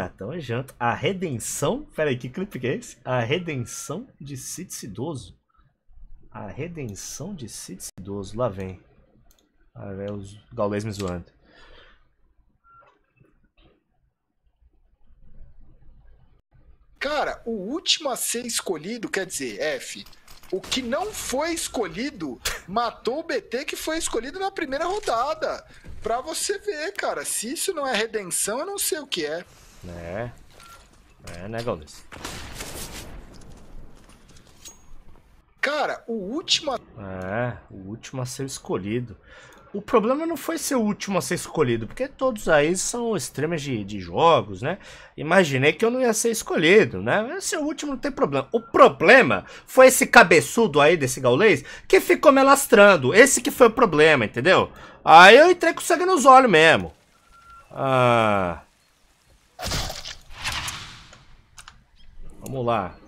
Ah, tamo junto. A redenção. Pera aí, que clipe que é esse? A redenção de Cid Cidoso. A redenção de Cid Cidoso. Lá vem. Lá vem os gaulês me zoando. Cara, o último a ser escolhido, quer dizer, F, o que não foi escolhido matou o BT que foi escolhido na primeira rodada. Pra você ver, cara, se isso não é redenção, eu não sei o que é. É. É, né, Gaules? Cara, o último. É, o último a ser escolhido. O problema não foi ser o último a ser escolhido, porque todos aí são extremas de, de jogos, né? Imaginei que eu não ia ser escolhido, né? Ser o último não tem problema. O problema foi esse cabeçudo aí desse gaulês que ficou me lastrando. Esse que foi o problema, entendeu? Aí eu entrei com sangue nos olhos mesmo. Ah. Vamos lá.